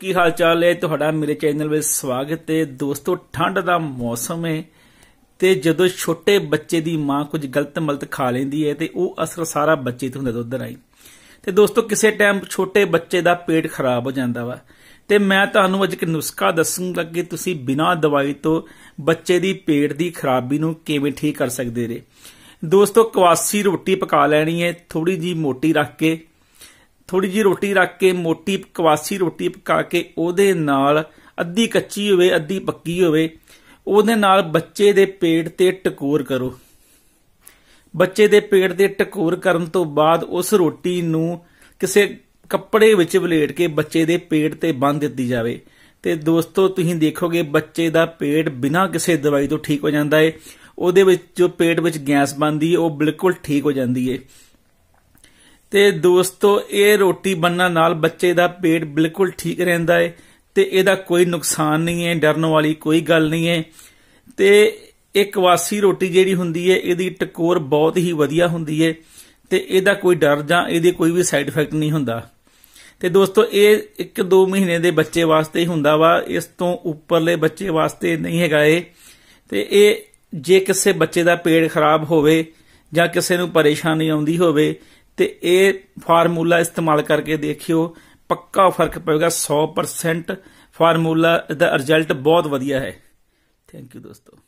ਕੀ ਹਾਲ ਚਾਲ ਹੈ? ਤੁਹਾਡਾ ਮੇਰੇ ਚੈਨਲ ਵਿੱਚ ਸਵਾਗਤ ਹੈ। ਦੋਸਤੋ, ਠੰਡ ਦਾ ਮੌਸਮ ਹੈ ਤੇ ਜਦੋਂ ਛੋਟੇ ਬੱਚੇ ਦੀ ਮਾਂ ਕੁਝ ਗਲਤ ਮਲਤ ਖਾ ਲੈਂਦੀ ਹੈ ਤੇ ਉਹ ਅਸਰ ਸਾਰਾ ਬੱਚੇ ਤੇ ਹੁੰਦਾ ਦੁੱਧ ਰਾਈ ਤੇ ਦੋਸਤੋ, ਕਿਸੇ ਟਾਈਮ ਛੋਟੇ ਬੱਚੇ ਦਾ ਪੇਟ ਖਰਾਬ ਹੋ ਜਾਂਦਾ ਵਾ। ਤੇ ਮੈਂ ਤੁਹਾਨੂੰ ਅੱਜ ਇੱਕ ਨੁਸਖਾ ਦੱਸੂਗਾ ਕਿ ਤੁਸੀਂ ਬਿਨਾਂ ਦਵਾਈ ਤੋਂ ਬੱਚੇ ਦੀ ਪੇਟ ਦੀ ਖਰਾਬੀ ਨੂੰ ਕਿਵੇਂ ਠੀਕ ਕਰ ਸਕਦੇ ਰੇ ਦੋਸਤੋ, ਕਵਾਸੀ ਰੋਟੀ ਪਕਾ ਲੈਣੀ ਹੈ ਥੋੜੀ ਜੀ ਮੋਟੀ ਰੱਖ ਕੇ ਥੋੜੀ ਜੀ ਰੋਟੀ ਰੱਖ ਕੇ, ਮੋਟੀ ਕਵਾਸੀ ਰੋਟੀ ਪਕਾ ਕੇ, ਉਹਦੇ ਨਾਲ ਅੱਧੀ ਕੱਚੀ ਹੋਵੇ, ਅੱਧੀ ਪੱਕੀ ਹੋਵੇ, ਉਹਦੇ ਨਾਲ ਬੱਚੇ ਦੇ ਪੇਟ ਤੇ ਟਕੋਰ ਕਰੋ। ਬੱਚੇ ਦੇ ਪੇਟ ਦੇ ਟਕੋਰ ਕਰਨ ਤੋਂ ਬਾਅਦ ਉਸ ਰੋਟੀ ਨੂੰ ਕਿਸੇ ਕੱਪੜੇ ਵਿੱਚ ਵਲੇਟ ਕੇ ਬੱਚੇ ਦੇ ਪੇਟ ਤੇ ਬੰਨ੍ਹ ਦਿੱਤੀ ਜਾਵੇ। ਤੇ ਦੋਸਤੋ, ਤੁਸੀਂ ਦੇਖੋਗੇ ਬੱਚੇ ਦਾ ਪੇਟ ਬਿਨਾਂ ਕਿਸੇ ਦਵਾਈ ਤੋਂ ਠੀਕ ਹੋ ਜਾਂਦਾ ਏ। ਉਹਦੇ ਵਿੱਚ ਜੋ ਪੇਟ ਵਿੱਚ ਗੈਸ ਬਣਦੀ ਏ, ਉਹ ਬਿਲਕੁਲ ਠੀਕ ਹੋ ਜਾਂਦੀ ਏ। ਤੇ ਦੋਸਤੋ, ਇਹ ਰੋਟੀ ਬੰਨਣ ਨਾਲ ਬੱਚੇ ਦਾ ਪੇਟ ਬਿਲਕੁਲ ਠੀਕ ਰਹਿੰਦਾ ਹੈ ਤੇ ਇਹਦਾ ਕੋਈ ਨੁਕਸਾਨ ਨਹੀਂ ਹੈ ਡਰਨ ਵਾਲੀ ਕੋਈ ਗੱਲ ਨਹੀਂ ਹੈ ਤੇ ਇੱਕ ਵਾਸੀ ਰੋਟੀ ਜਿਹੜੀ ਹੁੰਦੀ ਹੈ ਇਹਦੀ ਟਕੋਰ ਬਹੁਤ ਹੀ ਵਧੀਆ ਹੁੰਦੀ ਹੈ ਤੇ ਇਹਦਾ ਕੋਈ ਡਰ ਜਾਂ ਇਹਦੇ ਕੋਈ ਵੀ ਸਾਈਡ ਇਫੈਕਟ ਨਹੀਂ ਹੁੰਦਾ। ਤੇ ਦੋਸਤੋ, ਇਹ 1-2 ਮਹੀਨੇ ਦੇ ਬੱਚੇ ਵਾਸਤੇ ਹੀ ਹੁੰਦਾ ਵਾ, ਇਸ ਤੋਂ ਉੱਪਰਲੇ ਬੱਚੇ ਵਾਸਤੇ ਨਹੀਂ ਹੈਗਾ ਇਹ। ਤੇ ਇਹ ਜੇ ਕਿਸੇ ਬੱਚੇ ਦਾ ਪੇਟ ਖਰਾਬ ਹੋਵੇ ਜਾਂ ਕਿਸੇ ਨੂੰ ਪਰੇਸ਼ਾਨੀ ਆਉਂਦੀ ਹੋਵੇ ਤੇ ਇਹ ਫਾਰਮੂਲਾ ਇਸਤੇਮਾਲ ਕਰਕੇ ਦੇਖਿਓ, ਪੱਕਾ ਫ਼ਰਕ ਪਵੇਗਾ 100% ਫਾਰਮੂਲਾ ਦਾ ਰਿਜ਼ਲਟ ਬਹੁਤ ਵਧੀਆ ਹੈ। ਥੈਂਕ ਯੂ ਦੋਸਤੋ।